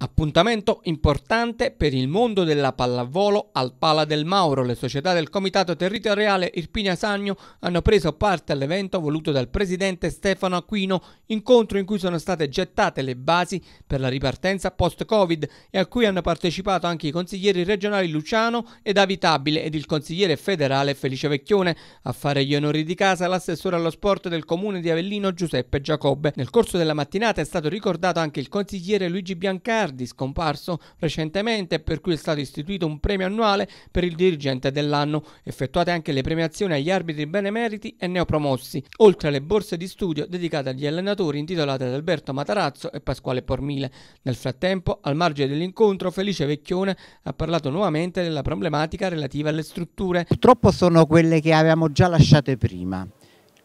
Appuntamento importante per il mondo della pallavolo al Pala del Mauro. Le società del Comitato Territoriale Irpinia Sagno hanno preso parte all'evento voluto dal presidente Stefano Aquino, incontro in cui sono state gettate le basi per la ripartenza post-Covid e a cui hanno partecipato anche i consiglieri regionali Luciano ed Avitabile ed il consigliere federale Felice Vecchione. A fare gli onori di casa l'assessore allo sport del comune di Avellino Giuseppe Giacobbe. Nel corso della mattinata è stato ricordato anche il consigliere Luigi Biancardi Riccardi, scomparso recentemente per cui è stato istituito un premio annuale per il dirigente dell'anno. Effettuate anche le premiazioni agli arbitri benemeriti e neopromossi, oltre alle borse di studio dedicate agli allenatori intitolate ad Alberto Matarazzo e Pasquale Pormile. Nel frattempo, al margine dell'incontro, Felice Vecchione ha parlato nuovamente della problematica relativa alle strutture. Purtroppo sono quelle che avevamo già lasciate prima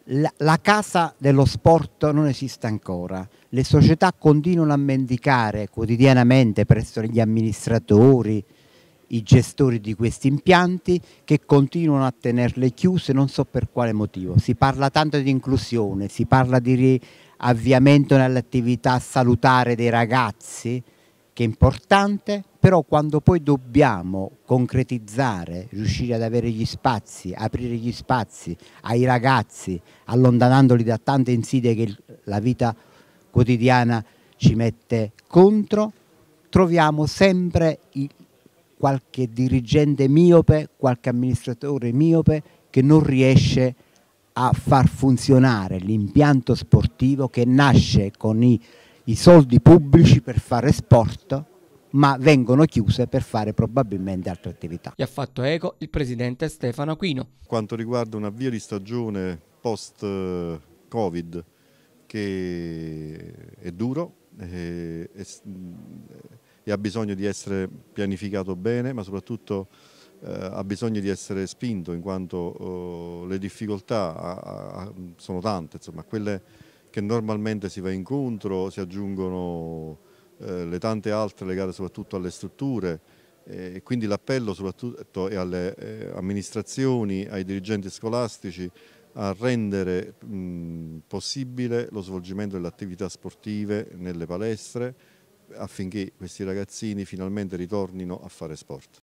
la, casa dello sport non esiste ancora, le società continuano a mendicare quotidianamente presso gli amministratori, i gestori di questi impianti che continuano a tenerle chiuse non so per quale motivo. Si parla tanto di inclusione, si parla di riavviamento nell'attività salutare dei ragazzi, che è importante, però quando poi dobbiamo concretizzare, riuscire ad avere gli spazi, aprire gli spazi ai ragazzi, allontanandoli da tante insidie che la vita quotidiana ci mette contro, troviamo sempre qualche dirigente miope, qualche amministratore miope che non riesce a far funzionare l'impianto sportivo che nasce con i i soldi pubblici per fare sport ma vengono chiuse per fare probabilmente altre attività. Gli ha fatto eco il presidente Stefano Aquino. Quanto riguarda un avvio di stagione post-Covid che è duro e, e, e, ha bisogno di essere pianificato bene, ma soprattutto eh, ha bisogno di essere spinto in quanto oh, le difficoltà a, a, sono tante, insomma, quelle che normalmente si va incontro, si aggiungono eh, le tante altre legate soprattutto alle strutture e quindi l'appello soprattutto è alle eh, amministrazioni, ai dirigenti scolastici a rendere possibile lo svolgimento delle attività sportive nelle palestre affinché questi ragazzini finalmente ritornino a fare sport.